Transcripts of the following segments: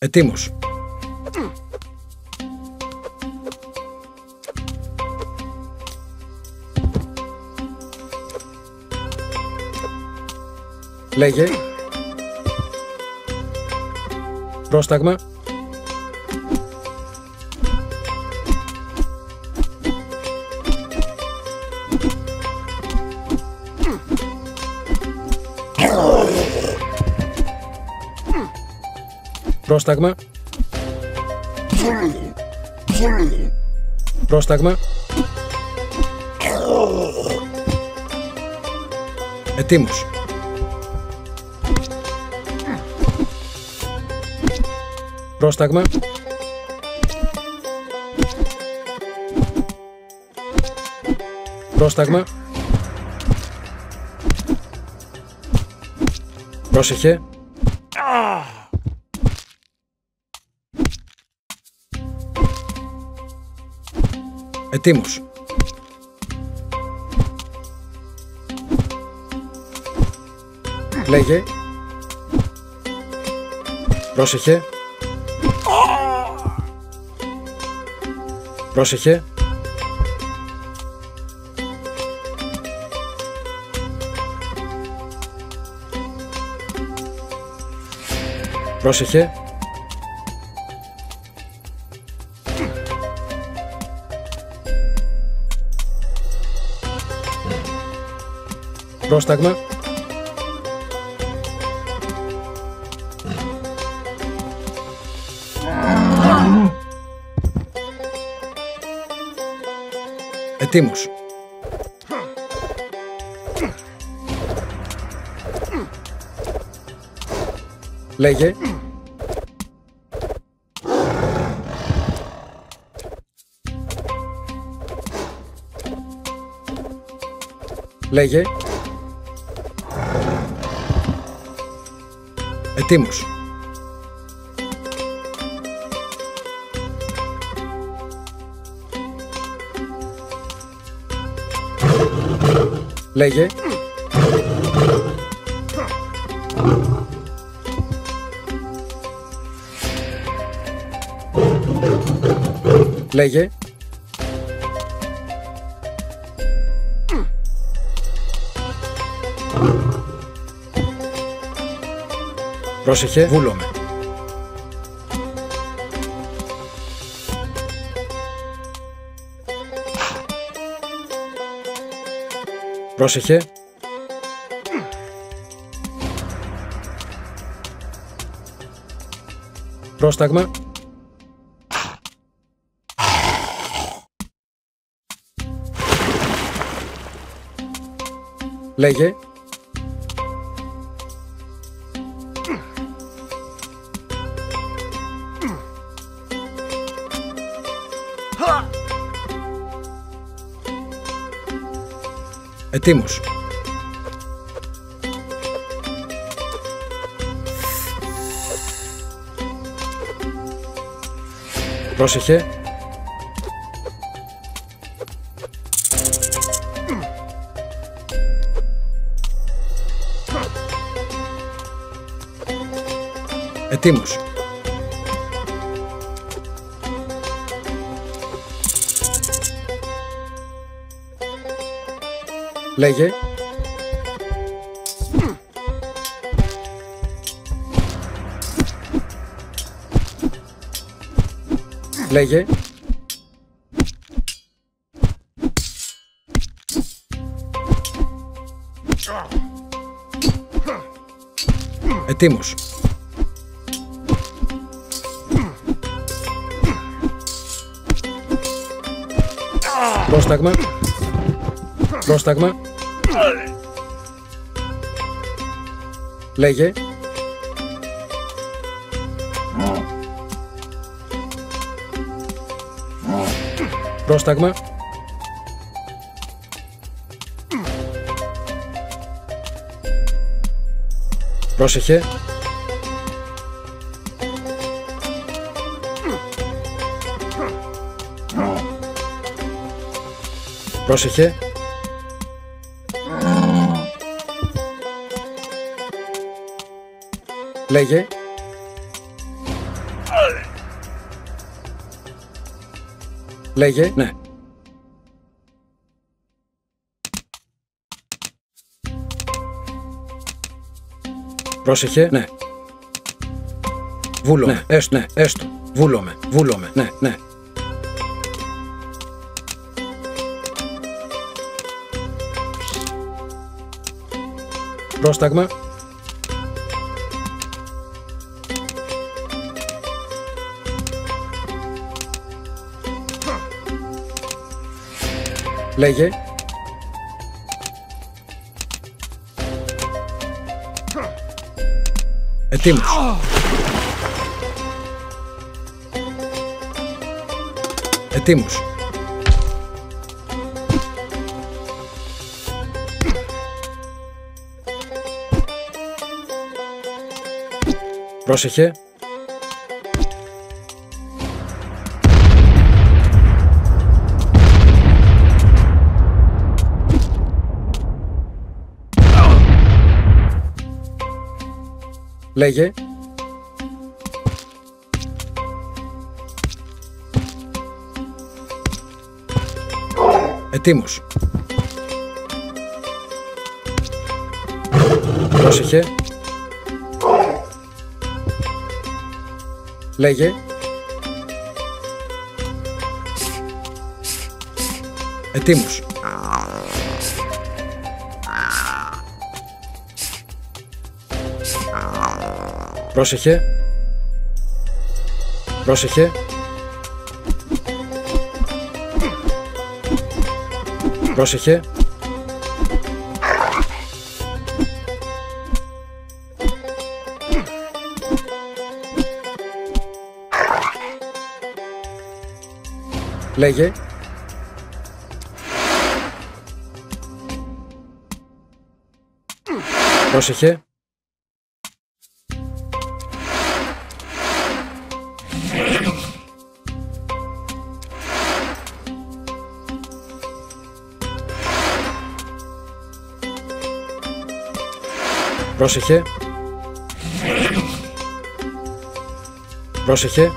Ετοίμος. Λέγε. Πρόσταγμα. Πρόσταγμα. Πρόσταγμα. Ετοίμος. Πρόσταγμα. Πρόσταγμα. Πρόσεχε. Ετοίμος. Λέγε. Πρόσεχε. Πρόσεχε. Πρόσεχε. Πρόσταγμα. Ετοίμος. Λέγε. Λέγε. Ετοίμος. Λέγε. Λέγε. Πρόσεχε, βούλομαι. Πρόσεχε. Πρόσταγμα. Λέγε. Ετοίμος. Πρόσεχε. Ετοίμος. Λέγε. Λέγε. Ετοίμος. Πρόσταγμα. Πρόσταγμα. Λέγε. Πρόσταγμα. Πρόσεχε. Πρόσεχε. Λέγε. Λέγε, ναι. Πρόσεχε, ναι. Βούλο, ναι, έστω, ναι, έστω. Βούλομαι, βούλομαι, ναι, ναι. Πρόσταγμα. Λέγε. Ετοίμος. Ετοίμος. Πρόσεχε. Λέγε. Ετοίμος. Πρόσεχε. Λέγε. Ετοίμος. Πρόσεχε. Πρόσεχε. Πρόσεχε. Λέγε. Πρόσεχε. Πρόσεχε. Πρόσεχε.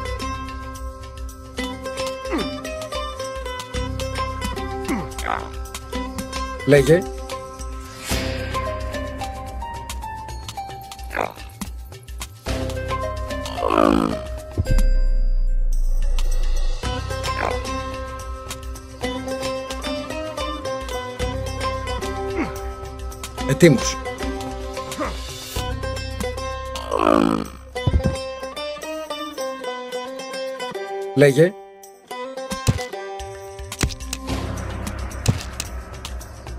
Λέγε. Ετοίμος. Λέγε.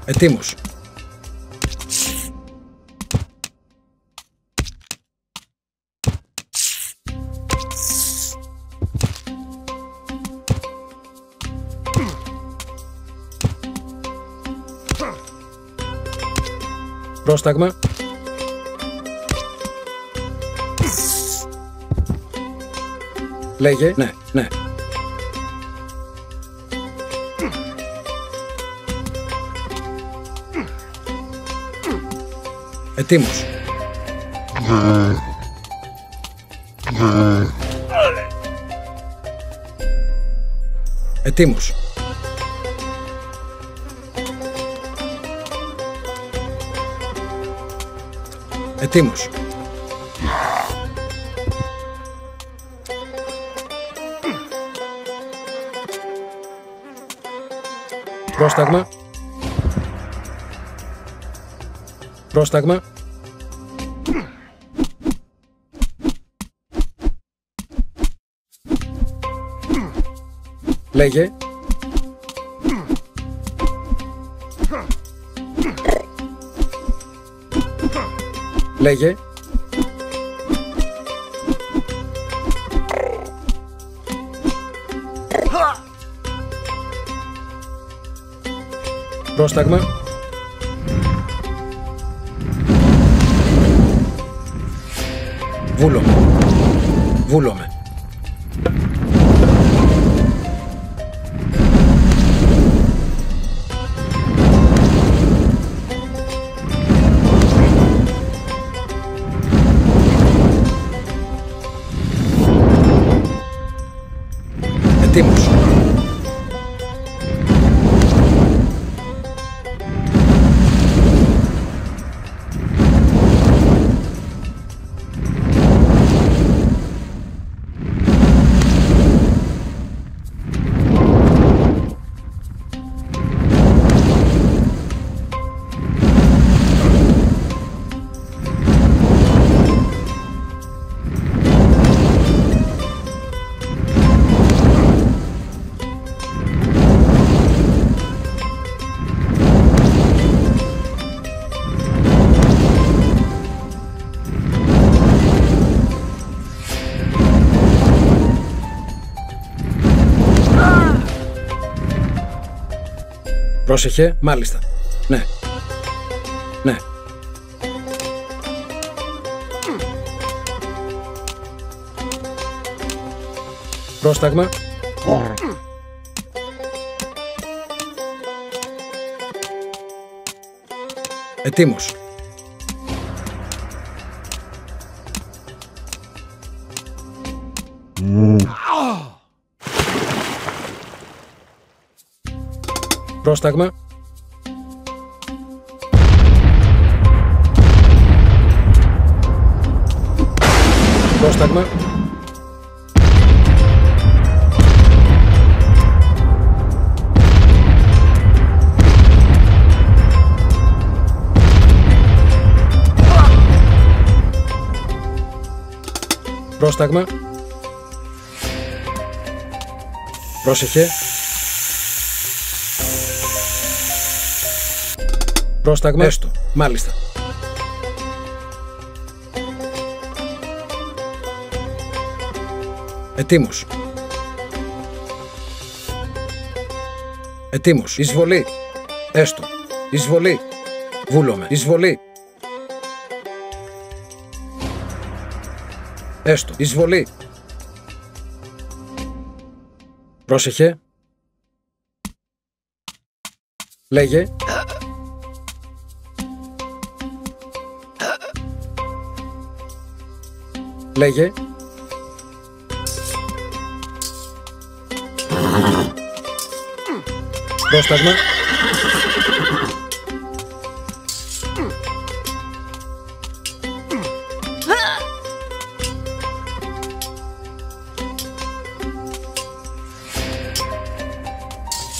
Ετοίμος. Πρόσταγμα. Λέγε. Ναι, ναι. Ετοίμος. Ετοίμος. Ετοίμος. Πρόσταγμα. Πρόσταγμα. Λέγε. Λέγε. Πρόσταγμα. Βούλομαι. Βούλομαι. Πρόσεχε, μάλιστα. Ναι. Ναι. Πρόσταγμα. Ετοίμος. Πρόσταγμα. Πρόσταγμα. Πρόσταγμα. Πρόσεχε. Πρόσταγμα. Έστω. Μάλιστα. Ετοίμος. Ετοίμος. Εισβολή. Έστω. Εισβολή. Βούλομαι. Εισβολή. Έστω. Εισβολή. Πρόσεχε. Λέγε. Λέγε. Πρόσταγμα.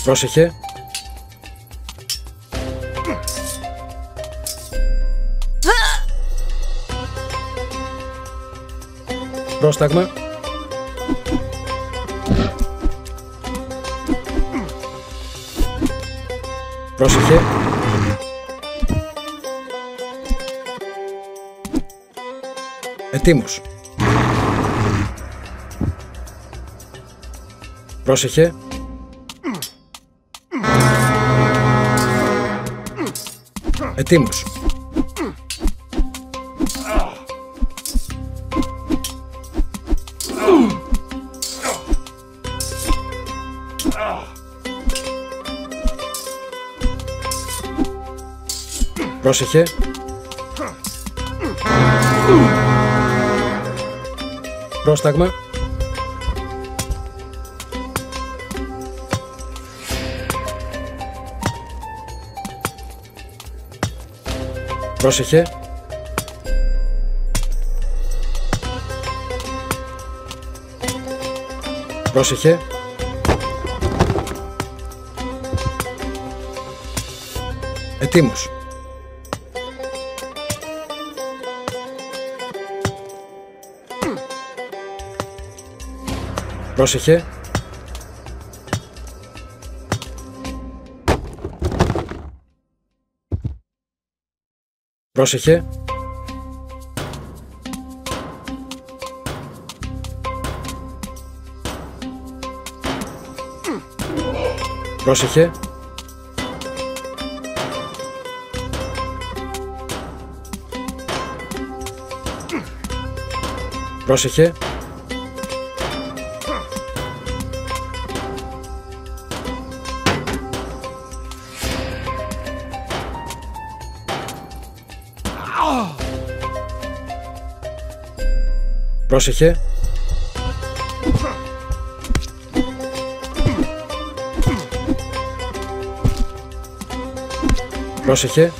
Πρόσεχε. Πρόσταγμα. Πρόσεχε. Ετοίμος. Πρόσεχε. Ετοίμος. Πρόσεχε. Πρόσταγμα. Πρόσεχε. Πρόσεχε. Ετοίμος. Πρόσεχε. Πρόσεχε. Πρόσεχε. Πρόσεχε. Πρόσεχε. Πρόσεχε.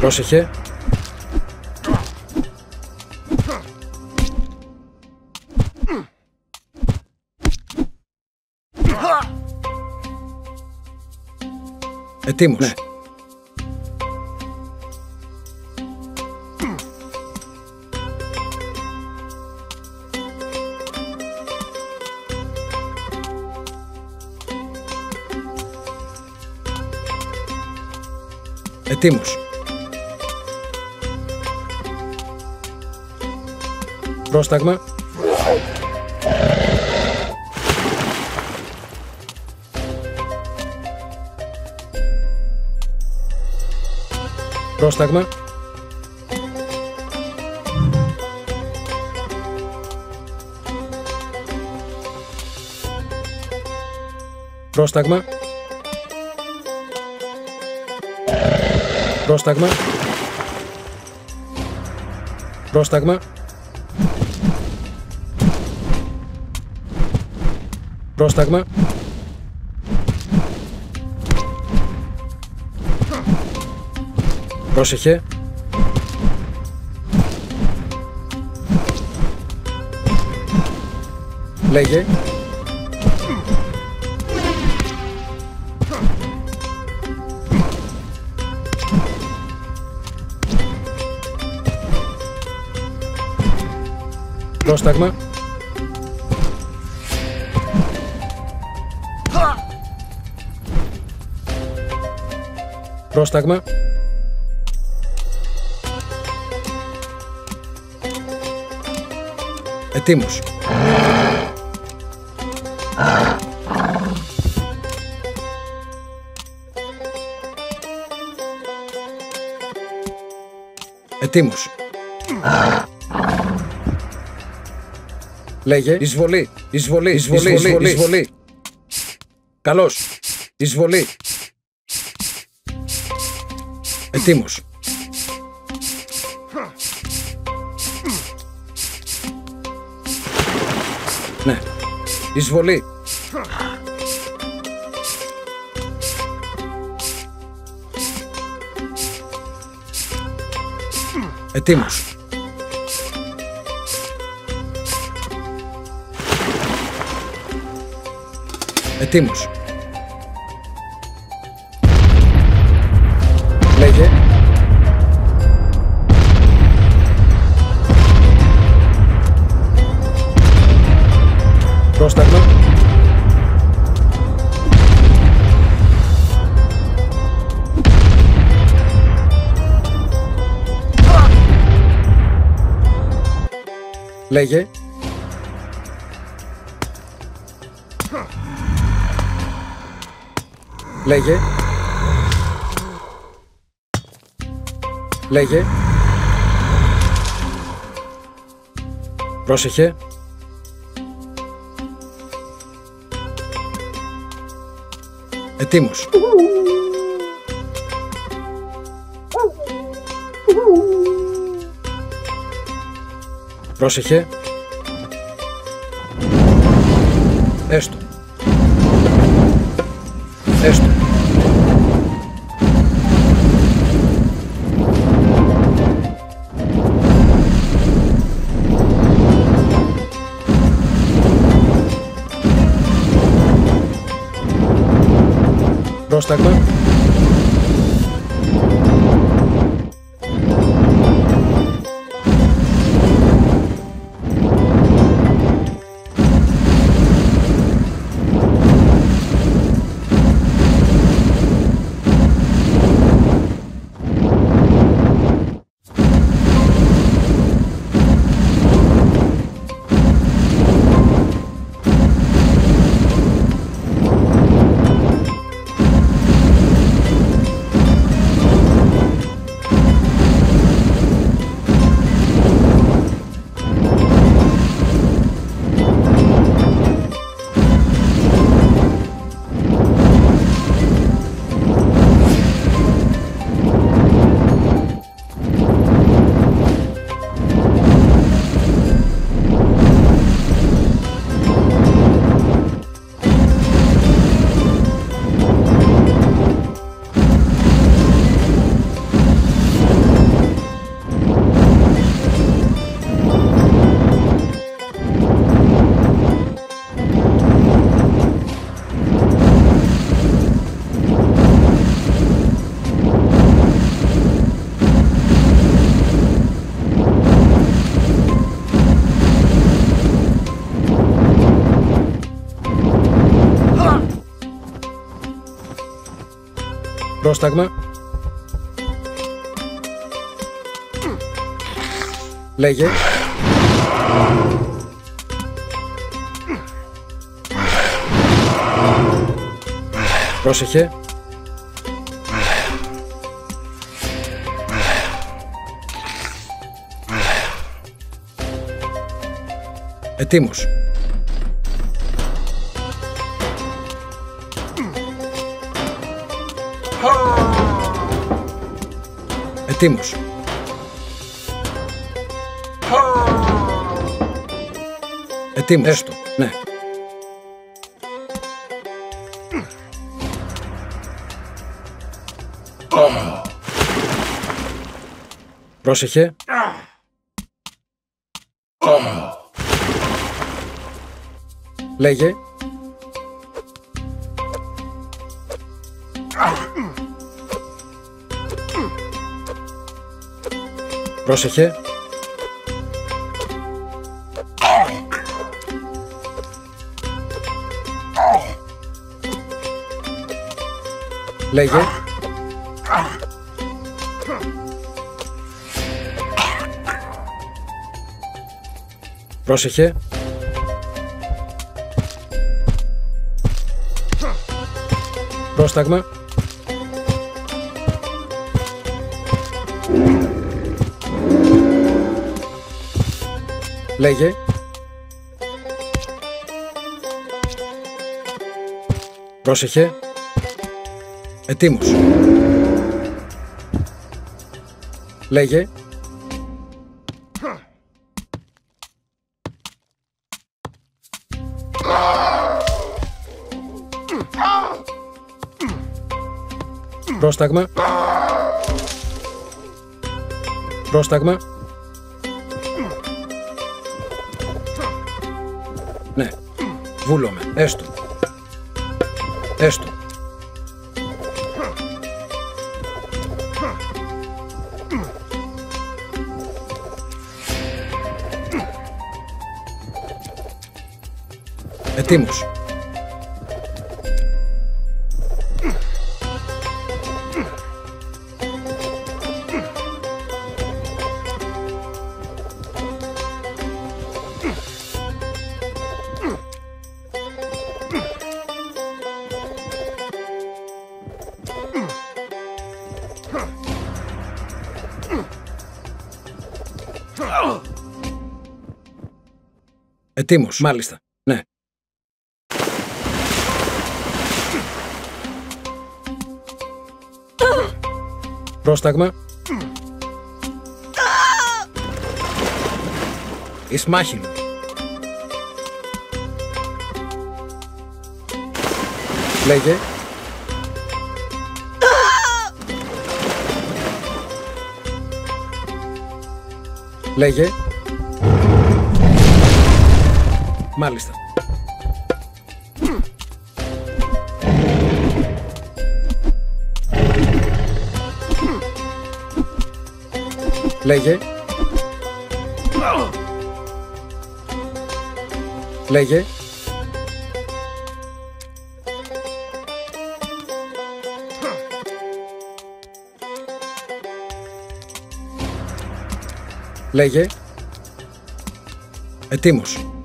Πρόσεχε. Тимош. Не. Е, Тимош. Prostagma. Ετοίμος. Ναι. Ετοίμος. Πρόσταγμα. Πρόσταγμα. Πρόσταγμα. Πρόσταγμα. Πρόσταγμα. Πρόσταγμα. Πρόσεχε. Λέγε. Πρόσταγμα. Πρόσταγμα. Ετοίμος. Ετοίμος. Λέγε. Εισβολή. Εισβολή. Εισβολή. Εισβολή. Εισβολή. Καλώς. Εισβολή. Ετοίμος. Ναι. Εισβολή. Ετοίμος. Ετοίμος. Πρόσταγμα. Λέγε. Λέγε. Λέγε. Πρόσεχε. Ετοίμος. Πρόσεχε. Έστω. Πρόσταγμα. Πρόσταγμα. Λέγε. Πρόσεχε. Ετοίμος. Ετοίμος. Ετοίμος. Έστω. Ναι. Πρόσεχε. Λέγε. Πρόσεχε. Λέγε. Πρόσεχε. Πρόσταγμα. Λέγε. Πρόσεχε. Ετοίμος. Λέγε. Πρόσταγμα. Πρόσταγμα. Ναι. Βούλομαι. Έστω. Έστω. Ετοίμος. Ετοίμος. Μάλιστα. Ναι. Πρόσταγμα. Εις μάχην. Λέγε. Λέγε. Μάλιστα. Λέγε. Λέγε. Λέγε. Ετοίμος.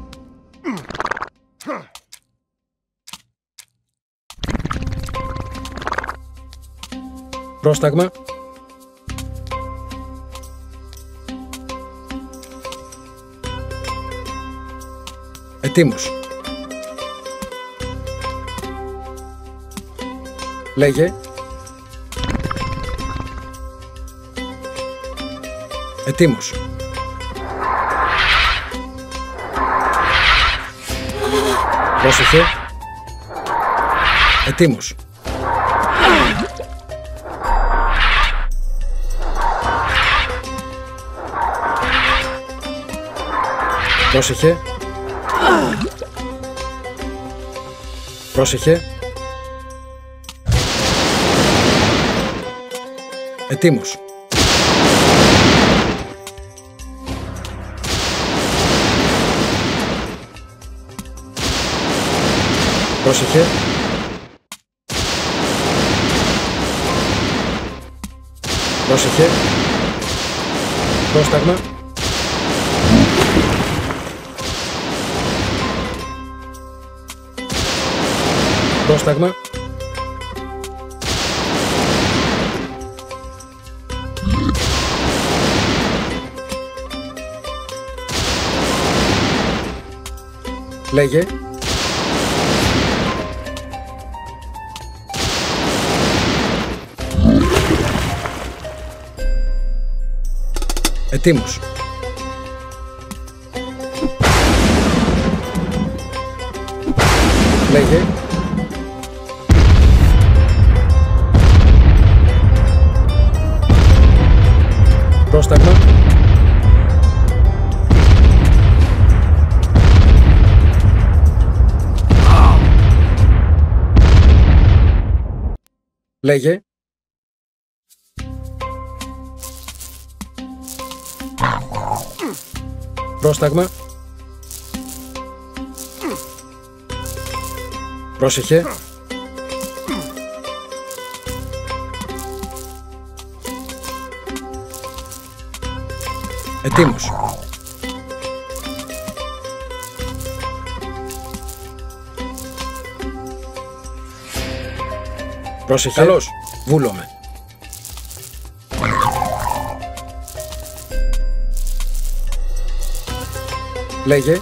Πρόσταγμα. Ετοίμος. Λέγε. Ετοίμος. Πρόσεχε. Ετοίμος. Πρόσεχε. Πρόσεχε. Ετοίμος. Πρόσεχε. Πρόσεχε. Πρόσταγμα. Πρόσταγμα. Λέγε. Ετοίμος. Λέγε. Πρόσταγμα. Λέγε. Πρόσταγμα. Πρόσεχε. Ετοίμος. Πρόσεχε. Καλώς. Βούλομαι. Λέγε.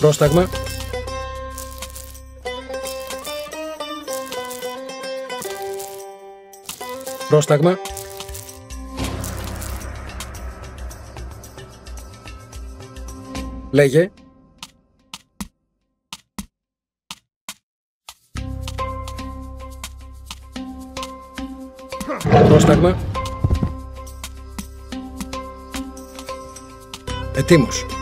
Πρόσταγμα. Πρόσταγμα. Λέγε. Πρόσταγμα. Ετοίμος.